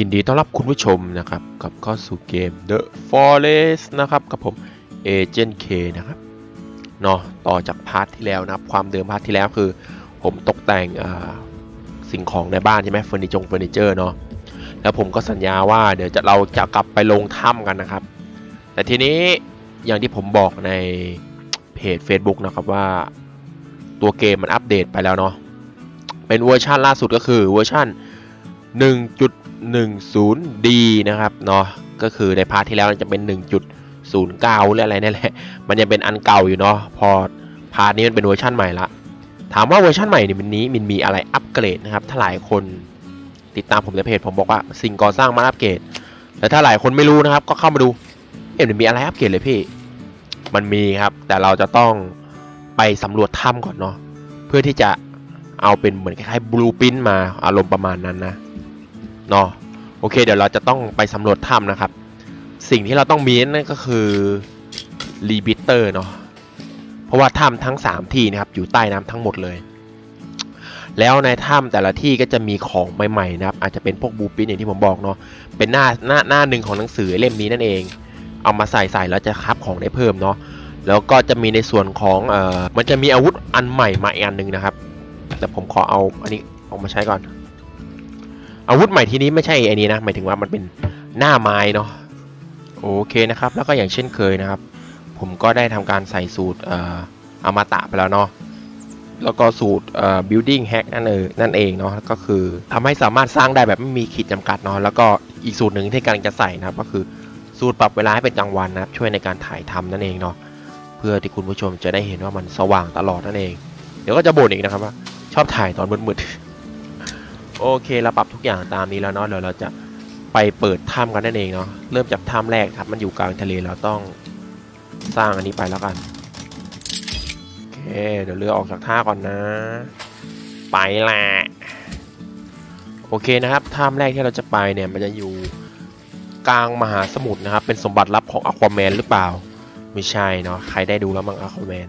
ยินดีต้อนรับคุณผู้ชมนะครับกับเข้าสู่เกม The Forest นะครับกับผม Agent K นะครับเนาะต่อจาก part ที่แล้วนะครับ ความเดิม part ที่แล้วคือ ผมตกแต่งสิ่งของในบ้านใช่ไหมเฟอร์นิจงเฟอร์นิเจอร์เนาะแล้วผมก็สัญญาว่าเดี๋ยวจะเราจะกลับไปลงถ้ำกันนะครับ แต่ทีนี้อย่างที่ผมบอกในเพจ Facebook นะครับว่าตัวเกมมันอัปเดตไปแล้วเนาะเป็นเวอร์ชันล่าสุดก็คือเวอร์ชัน 1.10D นะครับเนาะก็คือใน part ที่แล้วจะเป็น 1.09หรืออะไรนี่แหละมันยังเป็นอันเก่าอยู่เนาะพอ part นี้มันเป็นเวอร์ชันใหม่ละถามว่าเวอร์ชันใหม่ในมันนี้มันมีอะไรอัปเกรดนะครับถ้าหลายคนติดตามผมในเพจผมบอกว่าสิ่งก่อสร้างมันอัปเกรดแต่ถ้าหลายคนไม่รู้นะครับ ก็เข้ามาดูเอ๊ะมันมีอะไรอัปเกรดเลยพี่ มันมีครับ แต่เราจะต้องไปสำรวจถ้ำก่อนเนาะเพื่อที่จะเอาเป็นเหมือนคล้ายๆบลูปินมาอารมณ์ประมาณนั้นนะ เนาะโอเค เดี๋ยวเราจะต้องไปสำรวจถ้ำนะครับ สิ่งที่เราต้องมีนั่นก็คือรีบิเตอร์เนาะเพราะว่าถ้ำทั้ง 3 ที่นะครับอยู่ใต้น้ำทั้งหมดเลย แล้วในถ้ำแต่ละที่ก็จะมีของใหม่ๆนะครับ อาจจะเป็นพวกบูปินอย่างที่ผมบอกเนาะเป็นหน้าหน้าหน้าหนึ่งของหนังสือเล่มนี้นั่นเอง เอามาใส่ใส่แล้วจะคับของได้เพิ่มเนาะแล้วก็จะมีในส่วนของเอ่อมันจะมีอาวุธอันใหม่มาอีกอันหนึ่งนะครับ แต่ผมขอเอาอันนี้ออกมาใช้ก่อน อาวุธใหม่ทีนี้ไม่ใช่ไอ้นี้นะหมายถึงว่ามันเป็นหน้าไม้เนาะโอเคนะครับ แล้วก็อย่างเช่นเคยนะครับ ผมก็ได้ทำการใส่สูตรเอ่ออมตะไปแล้วเนาะแล้วก็สูตรเอ่อ building hack นั่นเองนั่นเองเนาะก็คือทำให้สามารถสร้างได้แบบไม่มีขีดจำกัดเนาะแล้วก็อีกสูตรหนึ่งที่กำลังจะใส่นะครับ ก็คือสูตรปรับเวลาให้เป็นกลางวันนะครับ ช่วยในการถ่ายทำนั่นเองเนาะเพื่อที่คุณผู้ชมจะได้เห็นว่ามันสว่างตลอดนั่นเอง เดี๋ยวก็จะบ่นอีกนะครับว่าชอบถ่ายตอนมืดๆ โอเคเราปรับทุกอย่างตามนี้แล้วเนาะเดี๋ยวเราจะไปเปิดถ้ำกันนั่นเองเนาะเริ่มจากถ้ำแรกครับมันอยู่กลางทะเลเราต้องสร้างอันนี้ไปแล้วกันโอเคเดี๋ยวเรือออกจากท่าก่อนนะ ไปแหละโอเคนะครับถ้ำแรกที่เราจะไปเนี่ยมันจะอยู่กลางมหาสมุทรนะครับ เป็นสมบัติลับของอควาแมนหรือเปล่า ไม่ใช่เนาะใครได้ดูแล้วมั้งอควาแมน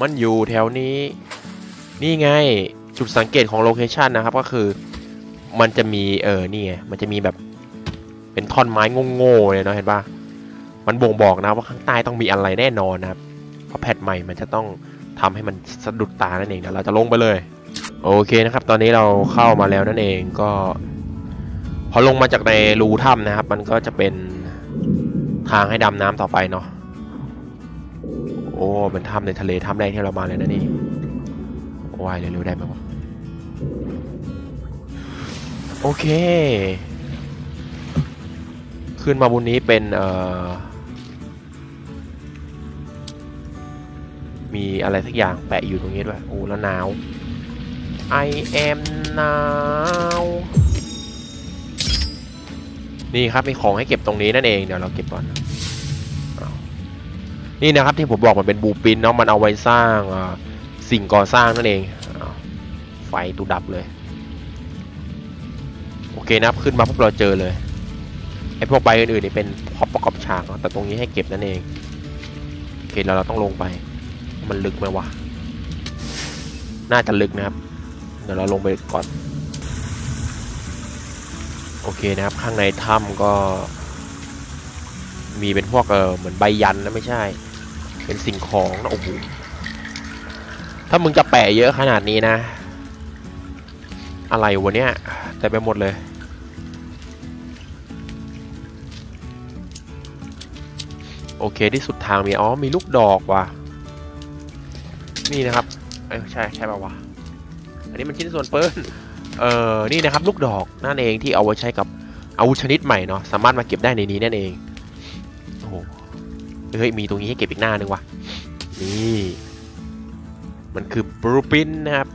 มันอยู่แถวนี้ นี่ไง จุดสังเกตของโลเคชันนะครับก็คือมันจะมีเออนี่ไงมันจะมีแบบเป็นท่อนไม้โง่ๆเลยเนาะเห็นปะมันบ่งบอกนะว่าข้างใต้ต้องมีอะไรแน่นอนนะครับ เพราะแพทใหม่มันจะต้องทำให้มันสะดุดตานั่นเองเดี๋ยวเราจะลงไปเลย โอเคนะครับ ตอนนี้เราเข้ามาแล้วนั่นเองก็ พอลงมาจากในรูถ้ำนะครับ มันก็จะเป็นทางให้ดำน้ำต่อไปเนาะโอ้เป็นถ้ำในทะเลถ้ำแรกที่เรามาเลยนะนี่วายเร็วๆได้ไหมวะ โอเค ขึ้นมาบนนี้เป็นเอ่อมีอะไรสักอย่างแปะอยู่ตรงนี้ด้วย โอ้แล้วหนาว I am now นี่ครับ มีของให้เก็บตรงนี้นั่นเอง เดี๋ยวเราเก็บก่อน นี่นะครับที่ผมบอกมันเป็นบูปินเนาะ มันเอาไว้สร้างสิ่งก่อสร้างนั่นเอง ไฟตูดับเลย เคนะครับขึ้นมาพวกเราเจอเลยไอ้พวกใบอื่นๆนี่เป็นพอประกอบฉากแต่ตรงนี้ให้เก็บนั่นเองโอเคแล้วเราต้องลงไป มันลึกไหมวะน่าจะลึกนะครับ เดี๋ยวเราลงไปก่อนโอเคนะครับ ข้างในถ้ำก็ มีเป็นพวกเออเหมือนใบยันนะไม่ใช่ เป็นสิ่งของนะโอ้โหถ้ามึงจะแปะเยอะขนาดนี้นะ อะไรวะเนี่ยแต่ไปหมดเลย โอเคที่สุดทางมีอ๋อมีลูกดอกว่ะนี่นะครับเอ้ใช่ใช่ป่าวะอันนี้มันชิ้นส่วนเปิ้ลเออนี่นะครับ ลูกดอกนั่นเองที่เอาไว้ใช้กับอาวุธชนิดใหม่เนาะสามารถมาเก็บได้ในนี้นั่นเองโอ้โหเฮ้ยมีตรงนี้ให้เก็บอีกหน้านึงว่ะนี่มันคือบลูปินนะครับ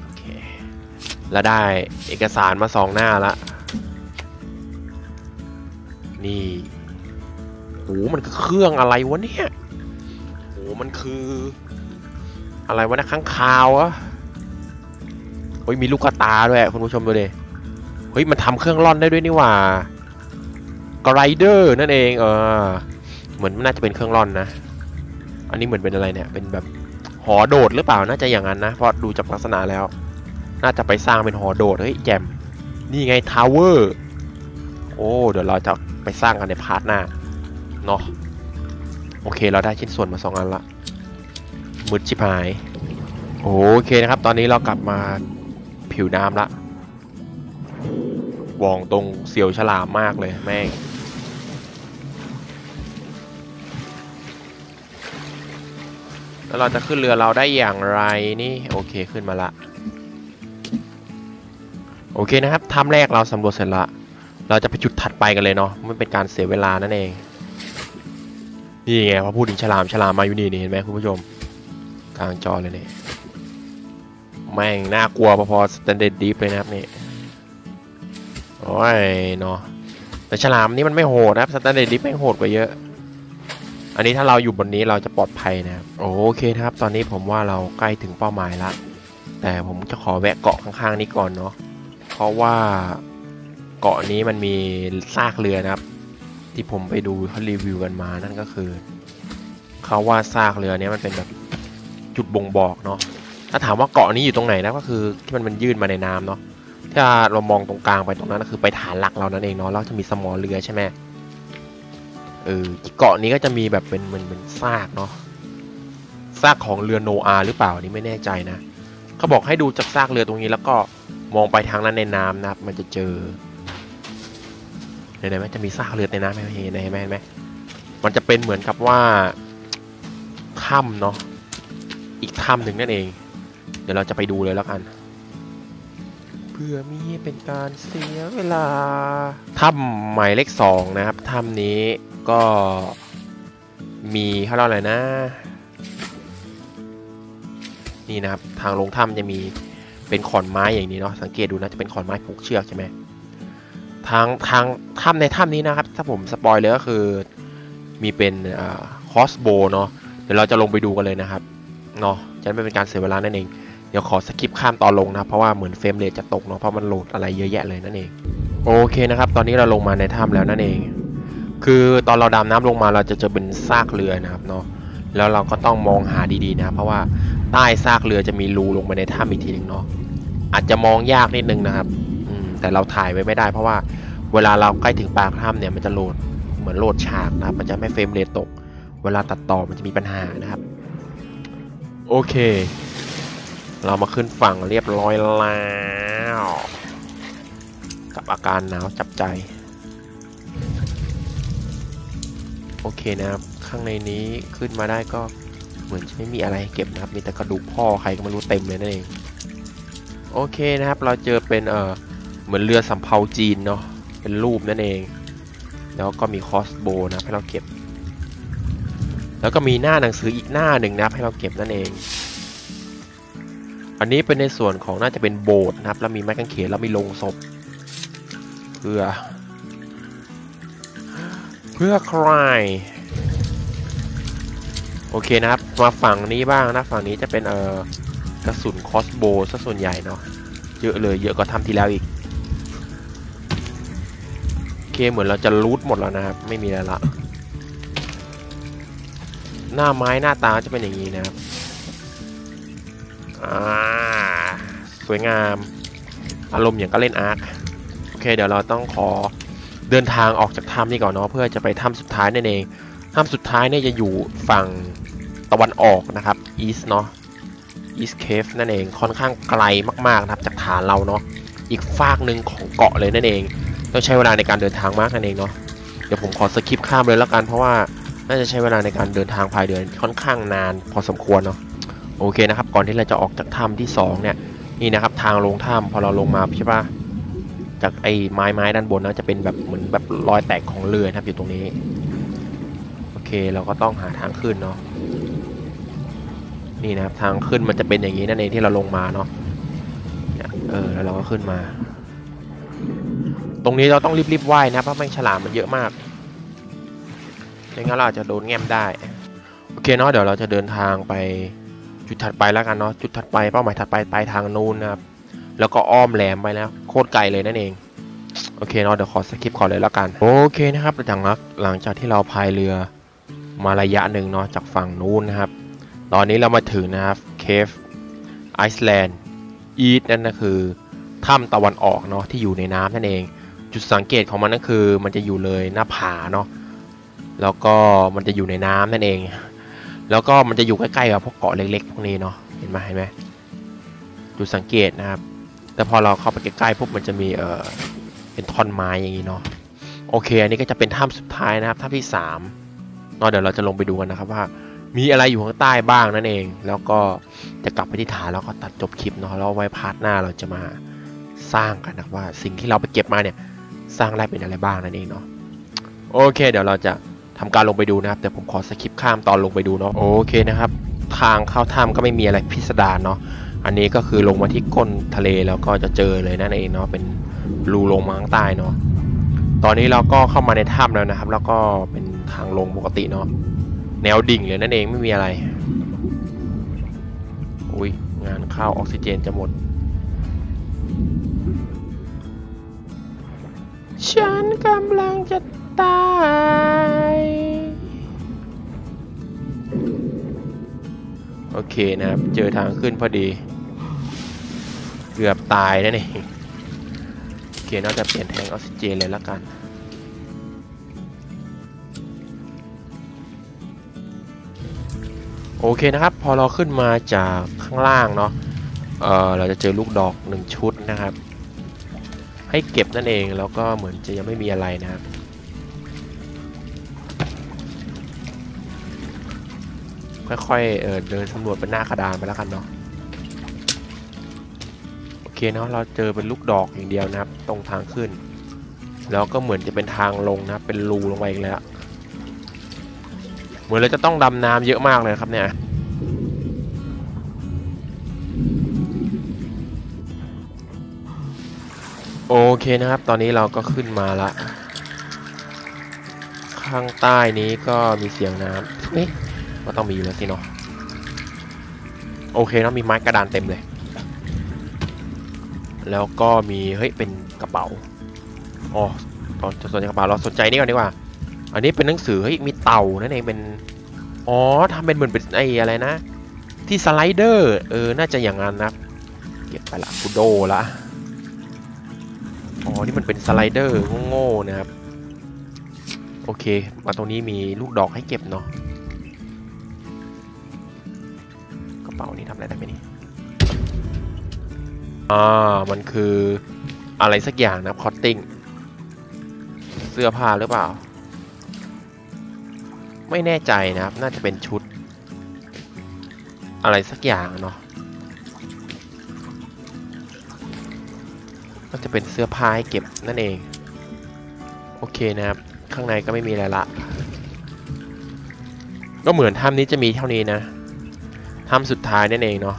โอเคแล้วได้เอกสารมาสองหน้าละนี่ โหมันคือเครื่องอะไรวะเนี่ยโหมันคือ อะไรวะนะข้างคาวอะเฮ้ยมีลูกกระตาด้วยคุณผู้ชมดูดิเฮ้ยมันทำเครื่องร่อนได้ด้วยนี่หว่ากไรเดอร์นั่นเองเออเหมือนน่าจะเป็นเครื่องร่อนนะ อันนี้เหมือนเป็นอะไรเนี่ย เป็นแบบหอโดดหรือเปล่าน่าจะอย่างนั้นนะเพราะดูจากลักษณะแล้ว น่าจะไปสร้างเป็นหอโดดเฮ้ย jump นี่ไง tower โอ้เดี๋ยวเราจะไปสร้างกันใน part หน้า เนาะโอเคเราได้ชิ้นส่วนมาสองอันละมืดชิบหาย โอเคนะครับ ตอนนี้เรากลับมาผิวน้ำละวองตรงเสียวฉลามมากเลยแม่งแล้วเราจะขึ้นเรือเราได้อย่างไรนี่โอเคขึ้นมาละ โอเคนะครับทำแรกเราสำรวจเสร็จละ เราจะไปจุดถัดไปกันเลยเนาะไม่เป็นการเสียเวลานั่นเอง นี่ไงพอพูดถึงฉลามฉลามมาอยู่นี่นี่เห็นไหมคุณผู้ชมกลางจอเลยเนี่ยแม่งน่ากลัวพอๆสแตนเด r d ดีฟเลยนะครับนี่โอ้ยเนาะแต่ฉลามนี่มันไม่โหดนะครับสแตนเด r d ดีฟไม่งโหดกว่าเยอะ อันนี้ถ้าเราอยู่บนนี้เราจะปลอดภัยนะครับโอเคนะครับ ตอนนี้ผมว่าเราใกล้ถึงเป้าหมายละแต่ผมจะขอแวะเกาะข้างๆนี้ก่อนเนาะเพราะว่าเกาะนี้มันมีซากเรือนะครับ ที่ผมไปดูเขารีวิวกันมานั่นก็คือเขาว่าซากเรือเนี้ยมันเป็นแบบจุดบ่งบอกเนาะถ้าถามว่าเกาะนี้อยู่ตรงไหนนะก็คือที่มันมันยื่นมาในน้ำเนาะถ้าเรามองตรงกลางไปตรงนั้นก็คือไปฐานหลักเรานั่นเองเนาะแล้วจะมีสมอเรือใช่ไหมเออเกาะนี้ก็จะมีแบบเป็นเหมือนเป็นซากเนาะซากของเรือโนอาหรือเปล่านี่ไม่แน่ใจนะเขาบอกให้ดูจากซากเรือตรงนี้แล้วก็มองไปทางนั้นในน้ำนะมันจะเจอ เห็นไหมจะมีซากเรือในน้ำไหมเห็นไหมเห็นไหมเห็นไหมมันจะเป็นเหมือนกับว่าถ้ำเนาะอีกถ้ำหนึ่งนั่นเอง เดี๋ยวเราจะไปดูเลยแล้วกันเพื่อมีเป็นการเสียเวลาถ้ำหมายเลขสองนะครับถ้ำนี้ก็มีเขาเล่าอะไรนะ นี่นะครับทางลงถ้ำจะมีเป็นขอนไม้อย่างนี้เนาะสังเกตดูนะจะเป็นขอนไม้ผูกเชือกใช่ไหม ทางทางถ้ำในถ้ำนี้นะครับ ถ้าผม spoil เลยก็คือมีเป็น crossbow เนาะเดี๋ยวเราจะลงไปดูกันเลยนะครับเนาะจะไม่เป็นการเสียเวลานั่นเอง เดี๋ยวขอ skip ข้ามตอนลงนะเพราะว่าเหมือน frame rate จะตกเนาะเพราะมันโหลดอะไรเยอะแยะเลยนั่นเองโอเคนะครับ ตอนนี้เราลงมาในถ้ำแล้วนั่นเอง คือตอนเราดำน้ำลงมาเราจะเจอเป็นซากเรือนะครับเนาะแล้วเราก็ต้องมองหาดีๆนะ เพราะว่าใต้ซากเรือจะมีรูลงไปในถ้ำอีกทีหนึงเนาะอาจจะมองยากนิดนึงนะครับ แต่เราถ่ายไว้ไม่ได้ เพราะว่าเวลาเราใกล้ถึงปากถ้ำเนี่ยมันจะโหลดเหมือนโหลดฉากนะครับ มันจะไม่เฟรมเรทตก เวลาตัดต่อมันจะมีปัญหานะครับ โอเค เรามาขึ้นฝั่งเรียบร้อยแล้วกับอาการหนาวจับใจ โอเคนะครับ ข้างในนี้ขึ้นมาได้ก็เหมือนจะไม่มีอะไรเก็บนะครับ มีแต่กระดูกพ่อใครก็ไม่รู้เต็มเลยนั่นเอง โอเคนะครับ เราเจอเป็นเออ เหมือนเรือสำเภาจีนเนาะเป็นรูปนั่นเอง แล้วก็มีคอสโบนะให้เราเก็บ แล้วก็มีหน้าหนังสืออีกหน้าหนึ่งนะให้เราเก็บนั่นเอง อันนี้เป็นในส่วนของน่าจะเป็นโบสถ์นะครับ แล้วมีไม้กางเขนแล้วมีลงศพ เพื่อ เพื่อใครโอเคนะครับ มาฝั่งนี้บ้างนะ ฝั่งนี้จะเป็นเอ่อกระสุนคอสโบซะส่วนใหญ่เนาะ เยอะเลย เยอะกว่าทำที่แล้วอีก เคเหมือนเราจะรูทหมดแล้วนะครับ ไม่มีอะไรละหน้าไม้หน้าตาจะเป็นอย่างนี้นะครับอ่าสวยงามอารมณ์อย่างก็เล่นอาร์คโอเคเดี๋ยวเราต้องขอเดินทางออกจากถ้ำนี่ก่อนเนาะเพื่อจะไปถ้ำสุดท้ายนั่นเองถ้ำสุดท้ายเนี่ยจะอยู่ฝั่งตะวันออกนะครับ east เนาะ east cave นั่นเองค่อนข้างไกลมากๆนะครับจากฐานเราเนาะอีกฟากหนึ่งของเกาะเลยนั่นเอง ต้องใช้เวลาในการเดินทางมากนั่นเองเนาะเดี๋ยวผมขอสคิปข้ามเลยแล้วกันเพราะว่าน่าจะใช้เวลาในการเดินทางภายเดือนค่อนข้างนาน พอสมควรเนาะโอเคนะครับ ก่อนที่เราจะออกจากถ้ำที่สองเนี่ยนี่นะครับทางลงถ้ำพอเราลงมาใช่ปะจากไอ้ไม้ไม้ด้านบนนะจะเป็นแบบเหมือนแบบรอยแตกของเรือนะครับอยู่ตรงนี้โอเคเราก็ต้องหาทางขึ้นเนาะนี่นะครับทางขึ้นมันจะเป็นอย่างนี้นั่นเองที่เราลงมาเนาะเออแล้วเราก็ขึ้นมา ตรงนี้เราต้องรีบๆว่ายนะเพราะแม่งฉลามมันเยอะมากไม่งั้นเราอาจจะโดนแง้มได้ โอเคเนาะเดี๋ยวเราจะเดินทางไปจุดถัดไปแล้วกันเนาะจุดถัดไปเป้าหมายถัดไปปลายทางนู้นนะครับแล้วก็อ้อมแหลมไปแล้วโคตรไกลเลยนั่นเองโอเคเนาะเดี๋ยวขอ skip ขอเลยแล้วกัน โอเคนะครับหลังจากหลังจากที่เราพายเรือมาระยะหนึ่งเนาะจากฝั่งนู้นนะครับ ตอนนี้เรามาถึงนะครับ cave island east นั่นก็คือถ้ำตะวันออกเนาะที่อยู่ในน้ำนั่นเอง จุดสังเกตของมันก็คือ มันจะอยู่เลยหน้าผาเนาะแล้วก็มันจะอยู่ในน้ำนั่นเอง แล้วก็มันจะอยู่ใกล้ๆกับพวกเกาะเล็กๆพวกนี้เนาะเห็นไหมเห็นไหมจุดสังเกตนะครับ แต่พอเราเข้าไปใกล้ๆปุ๊บมันจะมีเออเป็นท่อนไม้อย่างนี้เนาะโอเค อันนี้ก็จะเป็นถ้ำสุดท้ายนะครับถ้ำที่สามเนาะเดี๋ยวเราจะลงไปดูกันนะครับว่ามีอะไรอยู่ข้างใต้บ้างนั่นเอง แล้วก็จะกลับไปที่ฐานแล้วก็ตัดจบคลิปเนาะแล้วไว้พาร์ทหน้าเราจะมาสร้างกันนะว่าสิ่งที่เราไปเก็บมาเนี่ย สร้างได้เป็นอะไรบ้างนั่นเองเนาะโอเค เดี๋ยวเราจะทำการลงไปดูนะครับ แต่ผมขอสคิปข้ามตอนลงไปดูเนาะโอเคนะครับ ทางเข้าถ้ำก็ไม่มีอะไรพิสดารเนาะอันนี้ก็คือลงมาที่ก้นทะเลแล้วก็จะเจอเลยนั่นเองเนาะเป็นรูลงมาข้างใต้เนาะตอนนี้เราก็เข้ามาในถ้ำแล้วนะครับ แล้วก็เป็นทางลงปกติเนาะแนวดิ่งเลยนั่นเองไม่มีอะไรอุ้ยงานเข้าออกซิเจนจะหมด ฉันกำลังจะตาย โอเคนะครับ เจอทางขึ้นพอดี เกือบตายนั่นเองโอเคน่าจะเปลี่ยนแทงออกซิเจนเลยละกันโอเคนะครับพอเราขึ้นมาจากข้างล่างเนาะเเราจะเจอลูกดอกหนึ่งชุดนะครับ ให้เก็บนั่นเองแล้วก็เหมือนจะยังไม่มีอะไรนะครับค่อยๆเออเดินสำรวจเป็นหน้ากระดานไปแล้วกันเนาะโอเคเนาะเราเจอเป็นลูกดอกอย่างเดียวนะครับ ตรงทางขึ้น แล้วก็เหมือนจะเป็นทางลงนะเป็นรูลงไปอีกแล้ว เหมือนเราจะต้องดำน้ำเยอะมากเลยครับเนี่ย โอเคนะครับ ตอนนี้เราก็ขึ้นมาละ ข้างใต้นี้ก็มีเสียงน้ำเอ๊ะก็ต้องมีอยู่แล้วสิเนาะ โอเคนะมีไม้กระดานเต็มเลย แล้วก็มี เฮ้ย เป็นกระเป๋า อ๋อ ตอนจะสนใจกระเป๋าเราสนใจนี่ก่อนดีกว่า อันนี้เป็นหนังสือ เฮ้ย มีเต่านั่นเองเป็น อ๋อทำเป็นเหมือนเป็นไอ้อะไรนะ ที่สไลเดอร์ เออ น่าจะอย่างนั้นนะ เก็บไปละกูโดละ อ๋อนี่มันเป็น slider โง่ๆนะครับ โอเค มาตรงนี้มีลูกดอกให้เก็บเนาะกระเป๋านี้ทำอะไรได้ไหมนี่อ่ามันคืออะไรสักอย่างนะ clothing เสื้อผ้าหรือเปล่า ไม่แน่ใจนะครับ น่าจะเป็นชุด อะไรสักอย่างเนาะ จะเป็นเสื้อผ้าให้เก็บนั่นเอง โอเคนะครับ ข้างในก็ไม่มีอะไรละ ก็เหมือนถ้ำนี้จะมีเท่านี้นะถ้ำสุดท้ายนั่นเองเนาะ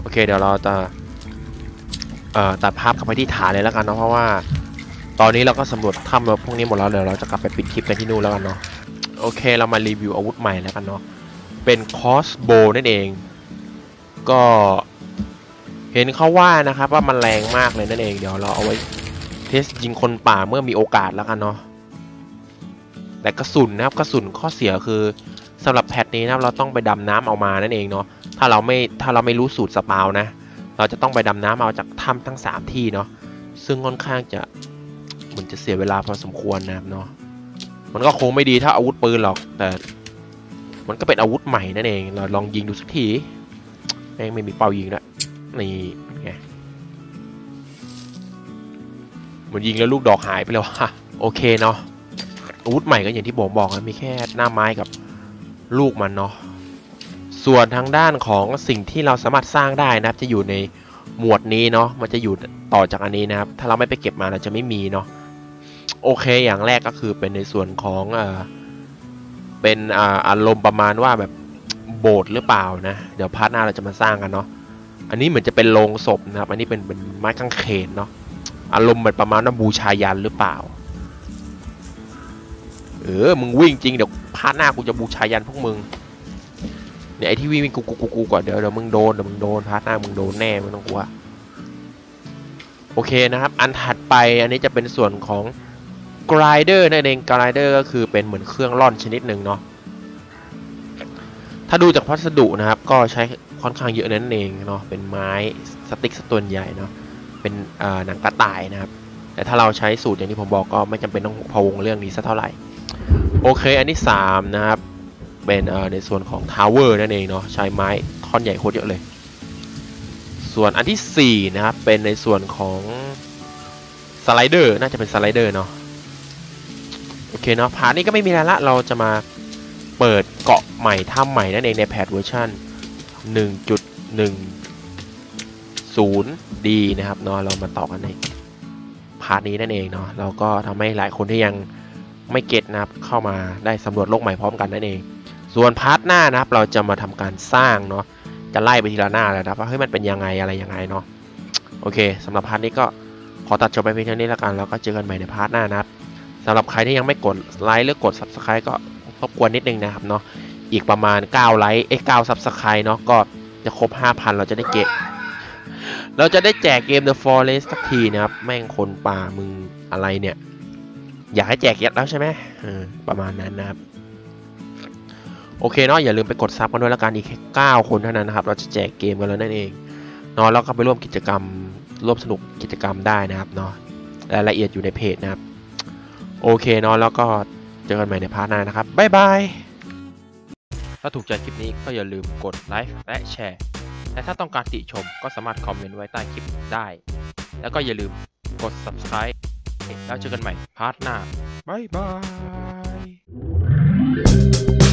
โอเคเดี๋ยวเราจะเอ่อตัดภาพกลับไปที่ฐานเลยแล้วกันเนาะเพราะว่า ตอนนี้เราก็สำรวจถ้ำพวกนี้หมดแล้วเดี๋ยวเราจะกลับไปปิดคลิปกันที่นู่นแล้วกันเนาะโอเคเรามารีวิวอาวุธใหม่แล้วกันเนาะเป็นคอสโบนั่นเอง ก็ เห็นเขาว่านะครับว่ามันแรงมากเลยนั่นเองเดี๋ยวเราเอาไว้เทสยิงคนป่าเมื่อมีโอกาสแล้วกันเนาะแต่กระสุนนะครับกระสุนข้อเสียคือสำหรับแพทนี้นะครับเราต้องไปดำน้ำเอามานั่นเองเนาะถ้าเราไม่ถ้าเราไม่รู้สูตรสปาวนะ เราจะต้องไปดำน้ำเอาจากถ้ำทั้ง 3 ที่เนาะซึ่งค่อนข้างจะเหมันจะเสียเวลาพอสมควรนะครับเนาะมันก็คงไม่ดีถ้าอาวุธปืนหรอก แต่มันก็เป็นอาวุธใหม่นั่นเองเราลองยิงดูสักทีแม่งไม่มีเป้ายิงด้วย นี่เป็นไงเหมือนยิงแล้วลูกดอกหายไปแล้วว่ะโอเคเนาะอาวุธใหม่ก็อย่างที่ผมบอกนะมีแค่หน้าไม้กับลูกมันเนาะส่วนทางด้านของสิ่งที่เราสามารถสร้างได้นะครับ จะอยู่ในหมวดนี้เนาะมันจะอยู่ต่อจากอันนี้นะครับ ถ้าเราไม่ไปเก็บมาเราจะไม่มีเนาะโอเคอย่างแรกก็คือเป็นในส่วนของเออเป็นอาอารมณ์ประมาณว่าแบบโบสถ์หรือเปล่านะ เดี๋ยวพาร์ทหน้าเราจะมาสร้างกันเนาะ อันนี้เหมือนจะเป็นโลงศพนะครับ อันนี้เป็นเป็นไม้กางเขนเนาะ อารมณ์เหมือนประมาณว่าบูชายันหรือเปล่า เออ มึงวิ่งจริงเดี๋ยวพาหน้ากูจะบูชายันพวกมึง เนี่ยไอที่วิ่งวิ่งกูกูกูกูก่อนเดี๋ยวเดี๋ยวมึงโดนเดี๋ยวมึงโดนพาหน้ามึงโดนแน่ไม่ต้องกลัว โอเคนะครับ อันถัดไปอันนี้จะเป็นส่วนของ grinder นั่นเอง grinder ก็คือเป็นเหมือนเครื่องร่อนชนิดหนึ่งเนาะถ้าดูจากพัสดุนะครับ ก็ใช้ ค่อนข้างเยอะนั่นเองเนาะเป็นไม้สติ๊กสตัวนใหญ่เนาะเป็นหนังกระต่ายนะครับ แต่ถ้าเราใช้สูตรอย่างที่ผมบอกก็ไม่จำเป็นต้องพะวงเรื่องนี้สักเท่าไหร่ โอเค อันที่3นะครับเป็นในส่วนของ tower นั่นเองเนาะใช้ไม้ท่อนใหญ่โคตรเยอะเลย ส่วนอันทีสี่4นะครับเป็นในส่วนของ slider น่าจะเป็น slider เนาะโอเคเนาะ part นี้ก็ไม่มีอะไรละเราจะมาเปิดเกาะใหม่ถ้ำใหม่นั่นเองใน patch เวอร์ชัน 1.10 D นะครับเนาะเรามาต่อกันในpart นี้นั่นเองเนาะเราก็ทำให้หลายคนที่ยังไม่ get นะครับเข้ามาได้สำรวจโลกใหม่พร้อมกันนั่นเอง ส่วน part หน้านะครับเราจะมาทำการสร้างเนาะจะไล่ไปทีละหน้าเลยนะว่าเฮ้ยมันเป็นยังไงอะไรยังไงเนาะโอเคสำหรับ part นี้ก็ขอตัดจบไปเพียงเท่านี้แล้วกันแล้วก็เจอกันใหม่ใน part หน้านะครับสำหรับใครที่ยังไม่กดไลค์หรือกด subscribe ก็รบกวนนิดนึงนะครับเนาะ อีกประมาณ 9 ไลค์เอ้ย9 subscribe เนาะก็จะครบ 5,000 เราจะได้เก็บเราจะได้แจกเกม The Forest สักทีนะครับ แม่งคนป่ามึงอะไรเนี่ย อยากให้แจกยัดแล้วใช่ไหมออประมาณนั้นนะครับ โอเคเนาะอย่าลืมไปกด sub กันด้วยละกันอีกแค่9คนเท่านั้นนะครับ เราจะแจกเกมกันแล้วนั่นเองเนาะแล้วก็ไปร่วมกิจกรรมร่วมสนุกกิจกรรมได้นะครับเนาะรายละเอียดอยู่ในเพจนะครับ โอเคเนาะแล้วก็เจอกันใหม่ใน part หน้านะครับบ๊ายบาย ถ้าถูกใจคลิปนี้ก็อย่าลืมกดไลค์และแชร์ และถ้าต้องการติชมก็สามารถคอมเมนต์ไว้ใต้คลิปได้ แล้วก็อย่าลืมกด subscribe แล้วเจอกันใหม่ part หน้า บ๊ายบาย